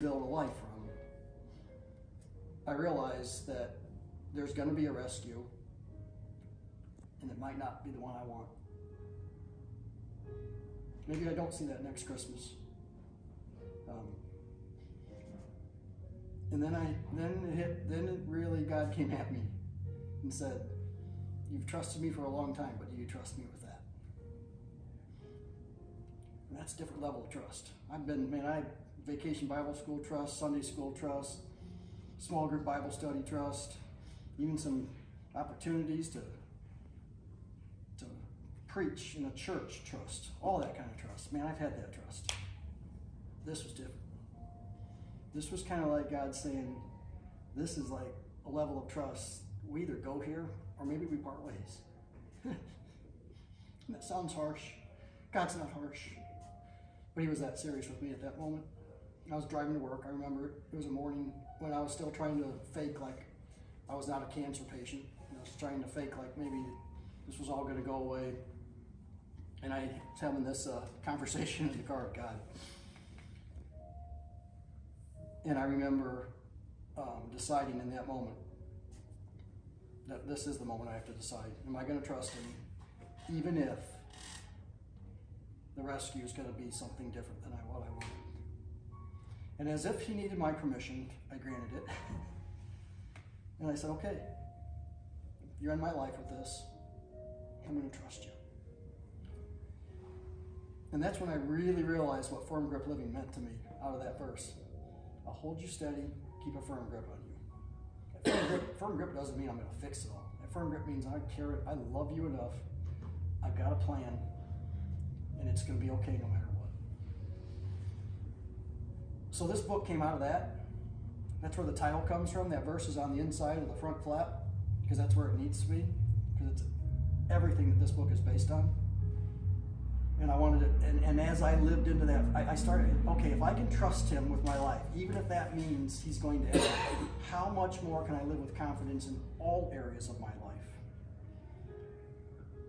build a life from, I realized that there's going to be a rescue, and it might not be the one I want. Maybe I don't see that next Christmas. Um, and then I, then it hit, then it really God came at me and said, "You've trusted me for a long time, but do you trust me with that?" And that's a different level of trust. I've been, man, I vacation Bible school trust, Sunday school trust, small group Bible study trust, even some opportunities to to preach in a church trust, all that kind of trust. Man, I've had that trust. This was different. This was kind of like God saying, "This is like a level of trust. We either go here or maybe we part ways." that sounds harsh. God's not harsh. But he was that serious with me at that moment. I was driving to work. I remember it. Was a morning when I was still trying to fake like I was not a cancer patient. I was trying to fake like maybe this was all going to go away. And I was having this uh, conversation in the car with God. And I remember um, deciding in that moment that this is the moment I have to decide. Am I going to trust Him, even if the rescue is going to be something different than I, what I wanted? And as if He needed my permission, I granted it. and I said, okay, you're in my life with this. I'm going to trust you. And that's when I really realized what firm grip living meant to me out of that verse. I'll hold you steady, keep a firm grip on you. Firm grip, firm grip, doesn't mean I'm going to fix it all. That firm grip means I care it, I love you enough, I've got a plan, and it's going to be okay no matter what. So this book came out of that. That's where the title comes from. That verse is on the inside of the front flap because that's where it needs to be because it's everything that this book is based on and I wanted it. And, and as I lived into that, I, I, started, okay, if I can trust him with my life, even if that means he's going to end, how much more can I live with confidence in all areas of my life?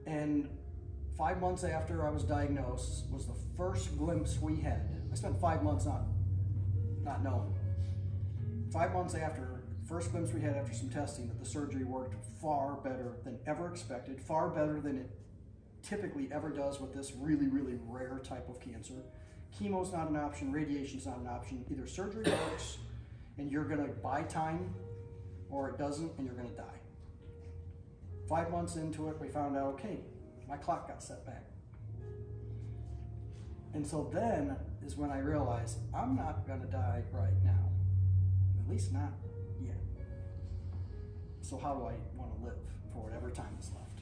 And five months after I was diagnosed was the first glimpse we had. I spent five months not, not knowing. Five months after, first glimpse we had after some testing that the surgery worked far better than ever expected, far better than it typically ever does with this really, really rare type of cancer. Chemo's not an option, radiation's not an option. Either surgery works and you're gonna buy time, or it doesn't and you're gonna die. Five months into it, we found out, okay, my clock got set back. And so then is when I realized I'm not gonna die right now. At least not yet. So how do I wanna live for whatever time is left?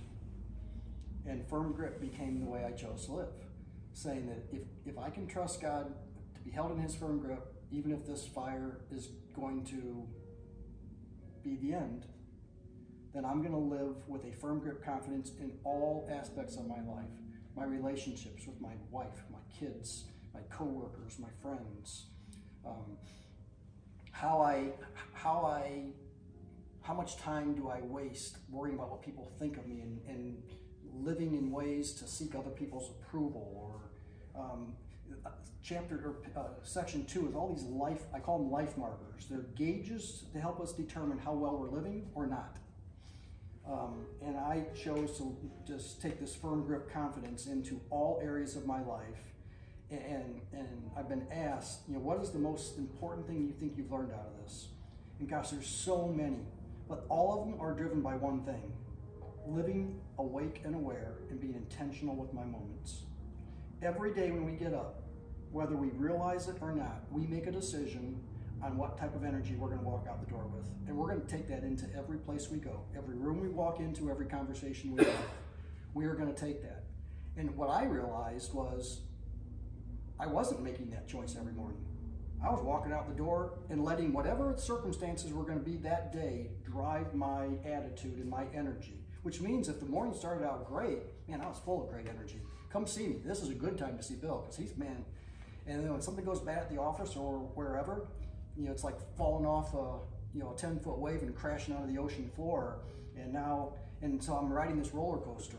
And firm grip became the way I chose to live, saying that if, if I can trust God to be held in his firm grip, even if this fire is going to be the end, then I'm going to live with a firm grip confidence in all aspects of my life my relationships with my wife, my kids, my coworkers, my friends, um, how I, how I, how much time do I waste worrying about what people think of me and, and living in ways to seek other people's approval or um, chapter or uh, section two is all these life i call them life markers. They're gauges to help us determine how well we're living or not um, and i chose to just take this firm grip confidence into all areas of my life and and i've been asked you know what is the most important thing you think you've learned out of this and gosh there's so many but all of them are driven by one thing living awake and aware and being intentional with my moments. Every day when we get up, whether we realize it or not, we make a decision on what type of energy we're going to walk out the door with. And we're going to take that into every place we go, every room we walk into, every conversation we have. We are going to take that. And what I realized was I wasn't making that choice every morning. I was walking out the door and letting whatever circumstances were going to be that day drive my attitude and my energy which means if the morning started out great, man, I was full of great energy. Come see me. This is a good time to see Bill because he's, man, and then when something goes bad at the office or wherever, you know, it's like falling off a, you know, a 10 foot wave and crashing onto the ocean floor. And now, and so I'm riding this roller coaster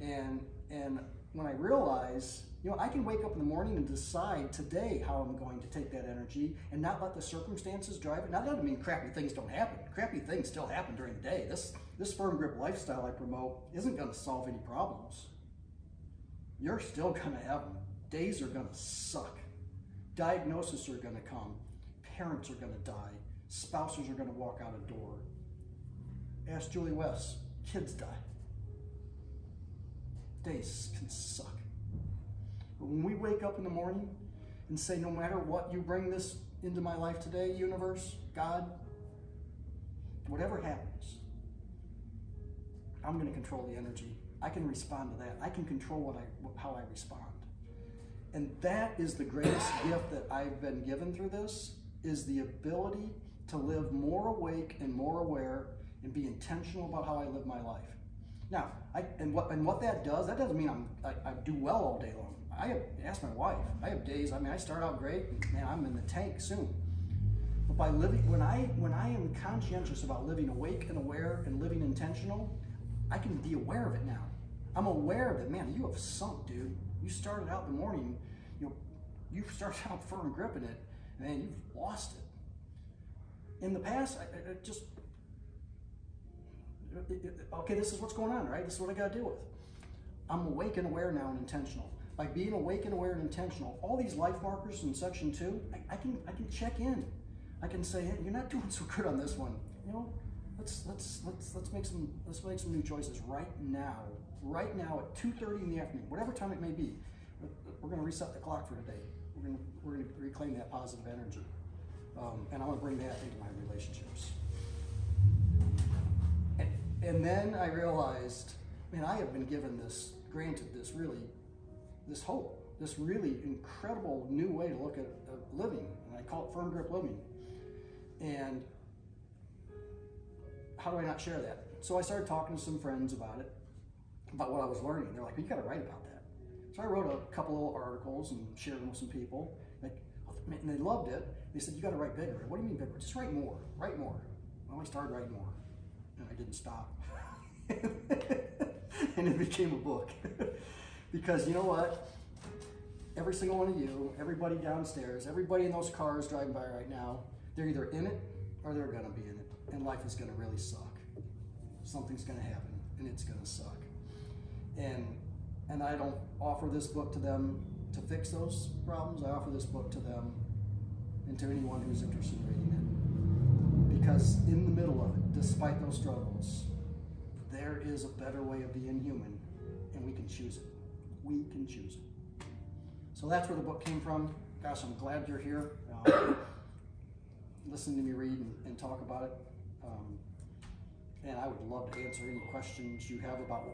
and, and when I realize, you know, I can wake up in the morning and decide today how I'm going to take that energy and not let the circumstances drive it. Now, that doesn't mean crappy things don't happen. Crappy things still happen during the day. This, this firm grip lifestyle I promote isn't going to solve any problems. You're still going to have them. Days are going to suck. Diagnoses are going to come. Parents are going to die. Spouses are going to walk out a door. Ask Julie West. Kids die days can suck. But when we wake up in the morning and say, no matter what you bring this into my life today, universe, God, whatever happens, I'm going to control the energy. I can respond to that. I can control what I, how I respond. And that is the greatest gift that I've been given through this is the ability to live more awake and more aware and be intentional about how I live my life. Now, I, and what and what that does, that doesn't mean I'm I, I do well all day long. I have ask my wife. I have days. I mean, I start out great. And, man, I'm in the tank soon. But by living, when I when I am conscientious about living awake and aware and living intentional, I can be aware of it now. I'm aware that man, you have sunk, dude. You started out in the morning, you know, you started out firm gripping it, and you've lost it. In the past, I, I just uh, uh, uh, okay, this is what's going on, right? This is what I got to deal with. I'm awake and aware now and intentional. By being awake and aware and intentional, all these life markers in section two, I, I can I can check in. I can say, hey, you're not doing so good on this one. You know, let's let's let's let's make some let's make some new choices right now. Right now at 2:30 in the afternoon, whatever time it may be. We're going to reset the clock for today. We're going to we're to reclaim that positive energy, um, and I want to bring that into my relationships. And then I realized, man, I have been given this, granted this really, this hope, this really incredible new way to look at living. And I call it firm grip living. And how do I not share that? So I started talking to some friends about it, about what I was learning. They're like, well, you got to write about that. So I wrote a couple little articles and shared them with some people. Like, and they loved it. They said, you got to write bigger. What do you mean bigger? Just write more. Write more. Well, I started writing more and I didn't stop. and it became a book. because you know what? Every single one of you, everybody downstairs, everybody in those cars driving by right now, they're either in it or they're gonna be in it. And life is gonna really suck. Something's gonna happen and it's gonna suck. And and I don't offer this book to them to fix those problems. I offer this book to them and to anyone who's interested in reading it. Because in the middle of it, despite those struggles, there is a better way of being human, and we can choose it. We can choose it. So that's where the book came from. Gosh, I'm glad you're here. Um, listen to me read and, and talk about it. Um, and I would love to answer any questions you have about